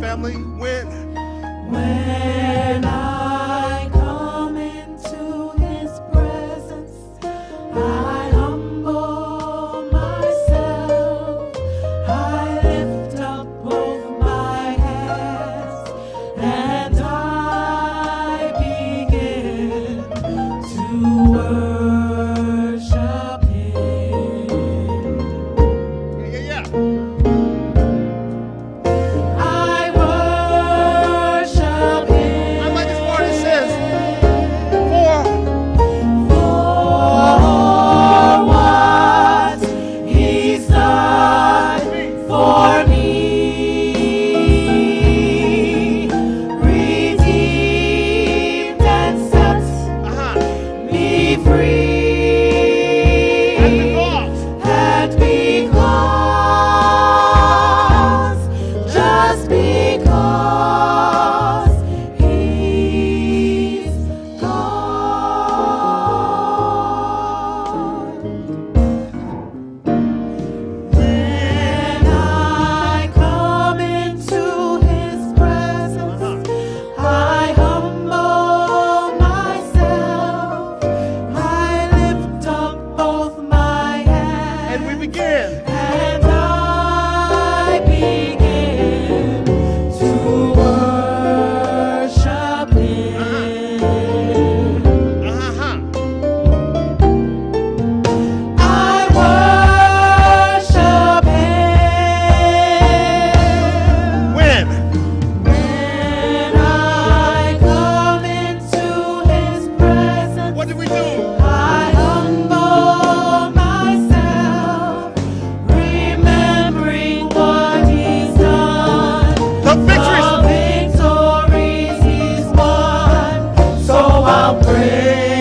family, when? When I and we begin. And I begin. I pray. praise.